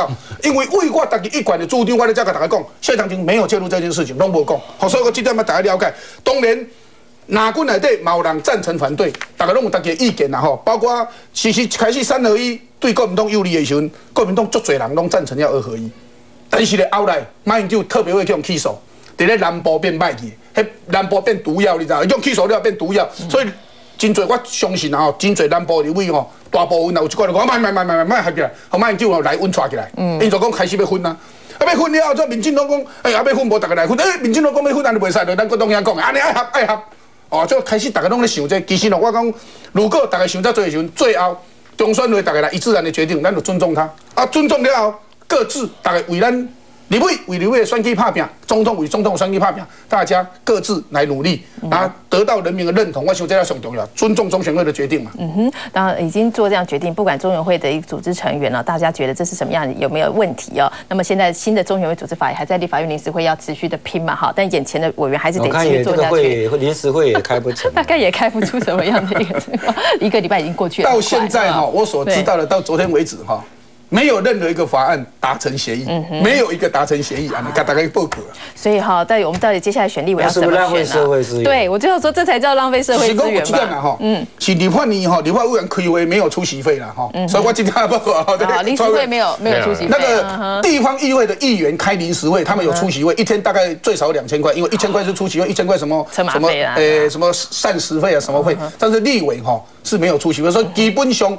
到，因为为我自己一贯的主张，我咧才甲大家讲，谢长廷没有介入这件事情，拢无讲。好，所以我今天要大家了解。当然，哪军内底有人赞成反对，大家拢有大家意见啦吼。包括其实开始三合一对国民党有利的时阵，国民党足侪人拢赞成要二合一，但是咧后来马英九特别会用起诉，伫咧南部变歹去，迄南部变毒药，你知道？用起诉了变毒药，所以。真侪，我相信啊，吼，真侪南部立委吼，大部分啊有一寡人讲，买买买买买买合起来，后马英九来稳抓起来，嗯，因就讲开始要分啊，啊要分了后，这民进党讲，哎，啊要分无大家来分，哎，民进党讲要分，安尼袂使，就咱国党遐讲，安尼爱合爱合，哦，就开始大家拢咧想这，其实咯，我讲，如果大家想再做时阵，最后中选会大家来一自然的决定，咱就尊重他，啊，尊重了后，各自大家为咱。立委为立委选举拍拼，总统为总统选举拍拼，大家各自来努力，啊，得到人民的认同，我想这要上重要，尊重中选会的决定嘛。嗯哼，当然已经做这样决定，不管中选会的一个组织成员呢，大家觉得这是什么样，有没有问题哦？那么现在新的中选会组织法也还在立法院临时会要持续的拼嘛，哈，但眼前的委员还是得继续做下去。临时会也开不成，大概也开不出什么样的一个 一个礼拜已经过去了。到现在哈，我所知道的，到昨天为止哈。没有任何一个法案达成协议，没有一个达成协议啊！你看大概报告了。所以哈，到底我们到底接下来选立委要怎么选呢？对，我就要说这才叫浪费社会资源嘛。嗯，是立法年哈，李焕委员可以为没有出席费了哈。所以我今天报告啊，临时会没有没有出席。那个地方议会的议员开临时会，他们有出席费，一天大概最少两千块，因为一千块是出席费，一千块什么什么呃什么膳食费啊什么费，但是立委哈是没有出席费，所以基本上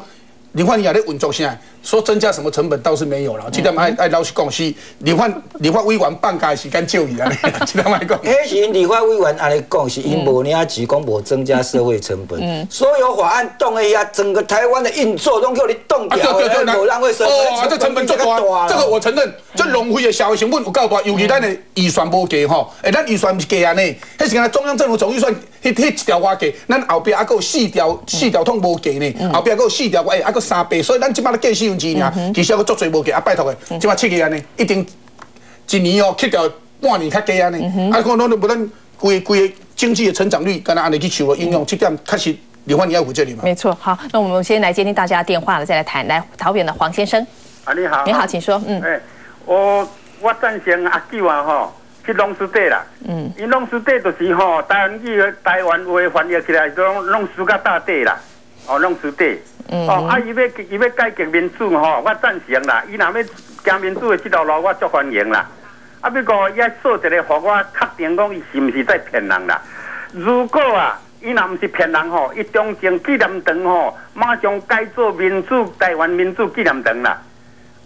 李焕你也在稳住下。说增加什么成本倒是没有了，记得爱爱老实讲 是，理发理发委员半价时间就伊啊，记得买讲。迄是理发委员安尼讲是，因无领钱讲无增加社会成本。嗯。所有法案动的呀，整个台湾的运作都叫你动掉，无浪费社会哦，这成本最大，这个我承认。这浪费的社会成本有够大，尤其咱的预算无加吼，哎，咱预算是加安尼，迄是讲中央政府总预算，迄迄一条我加，咱后边还有四条四条通无加呢，后边还有四条哎，还有三倍，所以咱即摆咧计四。其实个足侪无给啊，拜托的，即马七个安尼，一定一年哦，去掉半年较加安尼，啊，可能都不能规规经济的成长率，跟咱安尼去求了应用，这点确实李焕你要负责任嘛？没错，好，那我们先来接听大家的电话了，再来谈。来，桃园的黄先生，啊，你好，你好，请说，嗯，哎，我我赞成阿舅啊，吼，去弄书地啦，嗯，伊弄书地就是吼，台湾语台湾话翻译起来，都弄书甲大地啦，哦，弄书地。哦，啊，伊要伊要改革民主吼，我赞成啦。伊若要行民主的这条路，我足欢迎啦。啊，不过伊要说一个，互我确定讲伊是毋是在骗人啦。如果啊，伊若毋是骗人吼，伊中正纪念堂吼，马上改做民主台湾民主纪念堂啦。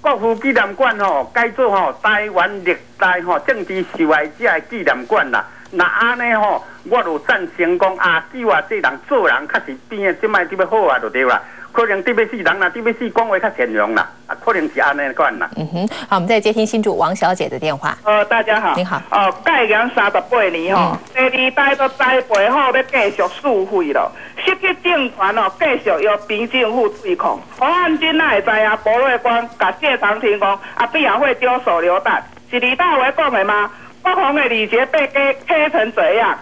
国父纪念馆吼，改做吼台湾历代吼政治受害者的纪念馆啦。那安尼吼，我就赞成讲啊，只话这人做人确实变啊，即摆特别好啊，就对啦。可能特别是人啦，特别是讲话较善良啦，啊，可能是安尼款啦。嗯哼，好，我们再接听新主王小姐的电话。呃，大家好。你好。哦，盖营三十八年吼，第二代都栽培好，要继续续费咯。失去政权哦，继续由边政府对抗。黄汉军哪会知啊？博瑞光甲谢长廷讲，啊，必然会丢手榴弹，是李大为讲的吗？不同的礼节被给黑成这样。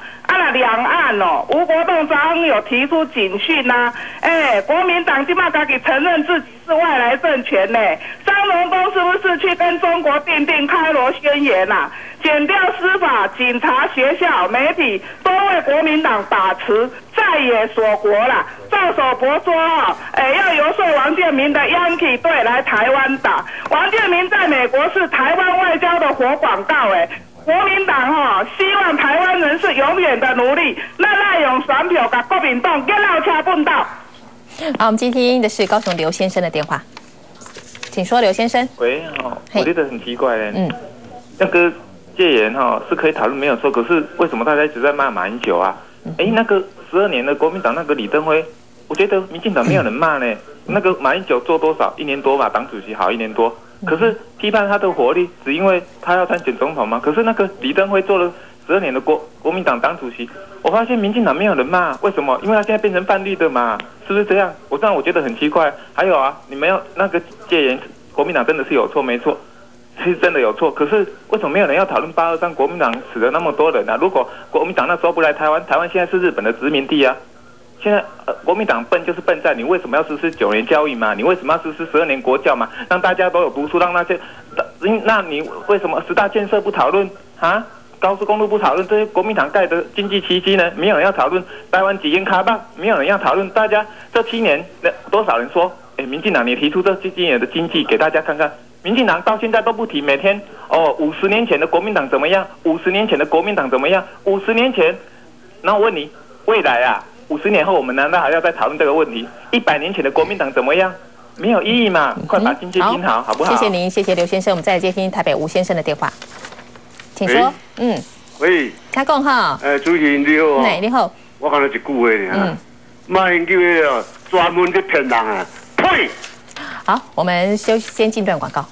两岸哦，吴国栋早有提出警讯呐，哎，国民党起码家己承认自己是外来政权呢。张荣东是不是去跟中国订定开罗宣言呐？减掉司法、警察、学校、媒体都为国民党把持，再也锁国了。赵守博说，哎，要游说王建民的 Yankee 队来台湾打。王建民在美国是台湾外交的活广告，哎。国民党哈希望台湾人是永远的奴隶，那那用选票把国民党给老车碰到。好，我们今天的是高雄刘先生的电话，请说，刘先生。喂，哈，我觉得很奇怪嘞，嗯，那个戒严哈是可以讨论没有错，可是为什么大家一直在骂马英九啊？哎，那个十二年的国民党那个李登辉，我觉得民进党没有人骂呢。那个马英九做多少？一年多吧，党主席好一年多。可是批判他的活力，只因为他要参选总统吗？可是那个李登辉做了十二年的国国民党党主席，我发现民进党没有人骂，为什么？因为他现在变成泛绿的嘛，是不是这样？我这样我觉得很奇怪。还有啊，你没有那个戒严，国民党真的是有错没错，是真的有错。可是为什么没有人要讨论八二三国民党死了那么多人呢？如果国民党那时候不来台湾，台湾现在是日本的殖民地啊。现在呃国民党笨就是笨在你为什么要实施九年教育嘛？你为什么要实施十二年国教嘛？让大家都有读书，让那些，那那你为什么十大建设不讨论啊？高速公路不讨论这些国民党盖的经济奇迹呢？没有人要讨论台湾几间卡棒，没有人要讨论。大家这七年那多少人说？哎，民进党你提出这七年的经济给大家看看，民进党到现在都不提。每天哦，五十年前的国民党怎么样？五十年前的国民党怎么样？五十年前，那我问你，未来啊，五十年后我们难道还要再讨论这个问题？一百年前的国民党怎么样？没有意义嘛？快把经济听好，好不好？谢谢您，谢谢刘先生。我们再来接听台北吴先生的电话。请说，嗯，喂，他讲哈，诶，主持人你好啊，你好，我讲了一句话呢，嗯，卖英九啊，专门去骗人啊，呸！好，我们休先进段广告。